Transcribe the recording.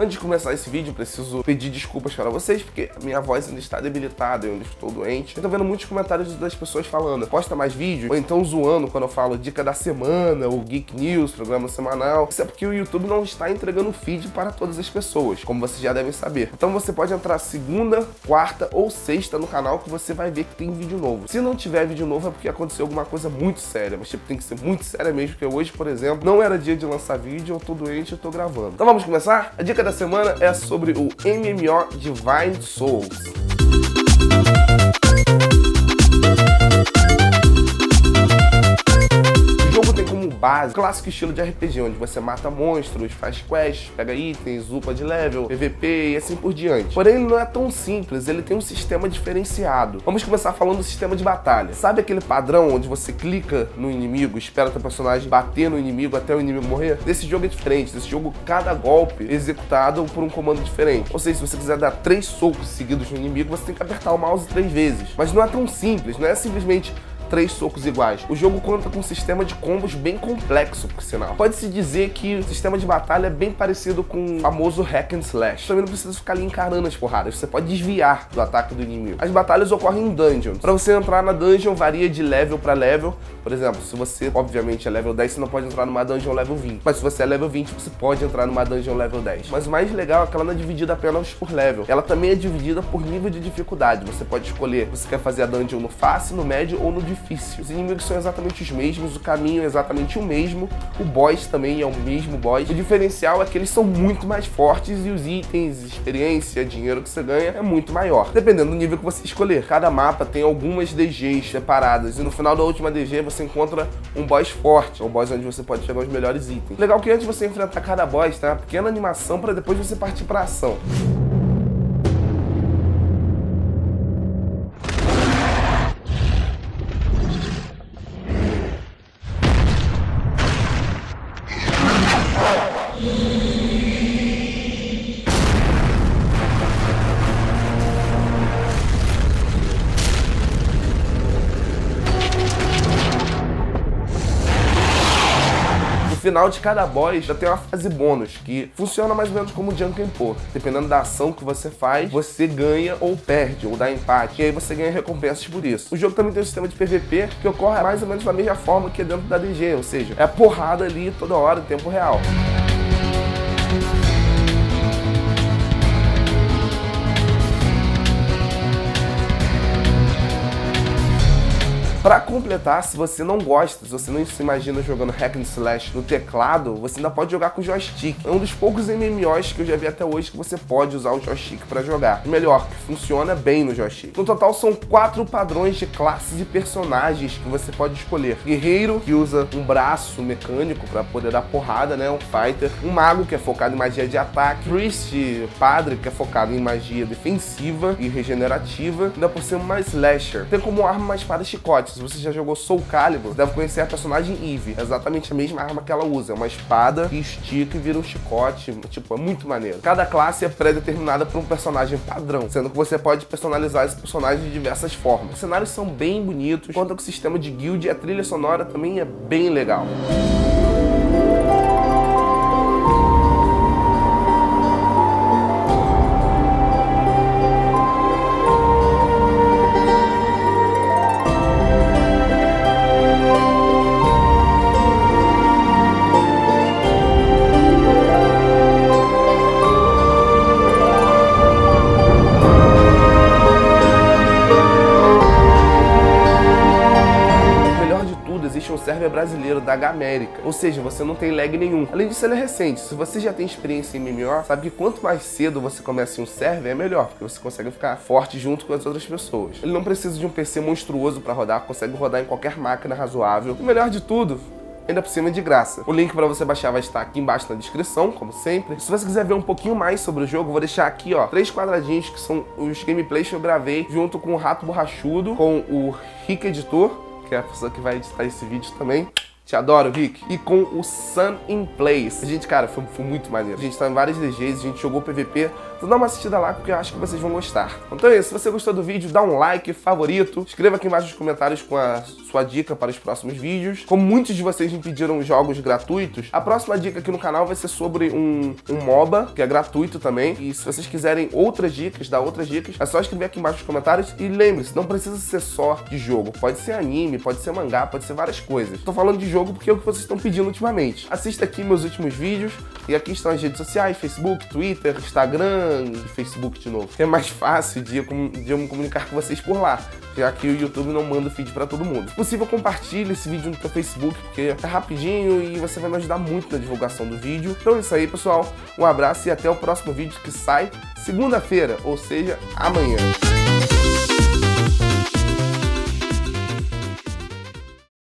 Antes de começar esse vídeo, preciso pedir desculpas para vocês, porque a minha voz ainda está debilitada, eu ainda estou doente. Eu tô vendo muitos comentários das pessoas falando, posta mais vídeos, ou então zoando quando eu falo dica da semana, ou Geek News, programa semanal. Isso é porque o YouTube não está entregando feed para todas as pessoas, como vocês já devem saber. Então você pode entrar segunda, quarta ou sexta no canal que você vai ver que tem vídeo novo. Se não tiver vídeo novo é porque aconteceu alguma coisa muito séria, mas tipo, tem que ser muito séria mesmo, porque hoje, por exemplo, não era dia de lançar vídeo, eu tô doente, eu tô gravando. Então vamos começar? A dica da semana é sobre o MMO Divine Souls. Base, clássico estilo de RPG, onde você mata monstros, faz quests, pega itens, upa de level, PVP e assim por diante. Porém, ele não é tão simples, ele tem um sistema diferenciado. Vamos começar falando do sistema de batalha. Sabe aquele padrão onde você clica no inimigo, espera teu personagem bater no inimigo até o inimigo morrer? Desse jogo é diferente, desse jogo cada golpe é executado por um comando diferente. Ou seja, se você quiser dar três socos seguidos no inimigo, você tem que apertar o mouse três vezes. Mas não é tão simples, não é simplesmente três socos iguais. O jogo conta com um sistema de combos bem complexo, por sinal. Pode-se dizer que o sistema de batalha é bem parecido com o famoso hack and slash. Também não precisa ficar ali encarando as porradas, você pode desviar do ataque do inimigo. As batalhas ocorrem em dungeons. Para você entrar na dungeon varia de level para level. Por exemplo, se você, obviamente, é level 10, você não pode entrar numa dungeon level 20. Mas se você é level 20, você pode entrar numa dungeon level 10. Mas o mais legal é que ela não é dividida apenas por level. Ela também é dividida por nível de dificuldade. Você pode escolher, você quer fazer a dungeon no fácil, no médio ou no difícil. Os inimigos são exatamente os mesmos, o caminho é exatamente o mesmo, o boss também é o mesmo boss. O diferencial é que eles são muito mais fortes e os itens, experiência, dinheiro que você ganha é muito maior, dependendo do nível que você escolher. Cada mapa tem algumas DGs separadas e no final da última DG você encontra um boss forte, um boss onde você pode pegar os melhores itens. Legal que antes de você enfrentar cada boss, tá? Uma pequena animação para depois você partir para ação. Final de cada boss já tem uma fase bônus, que funciona mais ou menos como Junk Pô. Dependendo da ação que você faz, você ganha ou perde, ou dá empate, e aí você ganha recompensas por isso. O jogo também tem um sistema de PVP que ocorre mais ou menos da mesma forma que é dentro da DG, ou seja, é porrada ali toda hora, em tempo real. Para completar, se você não gosta, se você não se imagina jogando hack and slash no teclado, você ainda pode jogar com joystick. É um dos poucos MMOs que eu já vi até hoje que você pode usar o joystick para jogar. Melhor, que funciona bem no joystick. No total são quatro padrões de classes e personagens que você pode escolher. Guerreiro, que usa um braço mecânico para poder dar porrada, né? Um fighter. Um mago, que é focado em magia de ataque. Priest, padre, que é focado em magia defensiva e regenerativa. Ainda por cima uma slasher. Tem como arma uma espada chicote se você já jogou Soul Calibur, deve conhecer a personagem Eve. É exatamente a mesma arma que ela usa. É uma espada que estica e vira um chicote. Tipo, é muito maneiro. Cada classe é pré-determinada por um personagem padrão, sendo que você pode personalizar esse personagem de diversas formas. Os cenários são bem bonitos, conta com sistema de guild e a trilha sonora também é bem legal. Server brasileiro da Gamérica, ou seja, você não tem lag nenhum. Além disso, ele é recente. Se você já tem experiência em MMO, sabe que quanto mais cedo você começa em um server, é melhor, porque você consegue ficar forte junto com as outras pessoas. Ele não precisa de um PC monstruoso para rodar, consegue rodar em qualquer máquina razoável. O melhor de tudo, ainda por cima de graça. O link para você baixar vai estar aqui embaixo na descrição, como sempre. Se você quiser ver um pouquinho mais sobre o jogo, vou deixar aqui, ó, três quadradinhos que são os gameplays que eu gravei junto com o Rato Borrachudo, com o Rick Editor, que é a pessoa que vai editar esse vídeo também. Te adoro, Rick. E com o Sun in Place. A gente, cara, foi, foi muito maneiro. A gente tá em várias DGs, a gente jogou PVP. Então dá uma assistida lá porque eu acho que vocês vão gostar. Então é isso. Se você gostou do vídeo, dá um like, favorito. Escreva aqui embaixo nos comentários com a sua dica para os próximos vídeos. Como muitos de vocês me pediram jogos gratuitos, a próxima dica aqui no canal vai ser sobre um, um MOBA, que é gratuito também. E se vocês quiserem outras dicas, dar outras dicas, é só escrever aqui embaixo nos comentários. E lembre-se, não precisa ser só de jogo. Pode ser anime, pode ser mangá, pode ser várias coisas. Tô falando de jogo porque é o que vocês estão pedindo ultimamente. Assista aqui meus últimos vídeos. E aqui estão as redes sociais, Facebook, Twitter, Instagram e Facebook de novo. É mais fácil de eu, de eu me comunicar com vocês por lá, já que o YouTube não manda feed para todo mundo. Se possível, compartilhe esse vídeo no seu Facebook, porque é rapidinho e você vai me ajudar muito na divulgação do vídeo. Então é isso aí, pessoal. Um abraço e até o próximo vídeo que sai segunda-feira, ou seja, amanhã.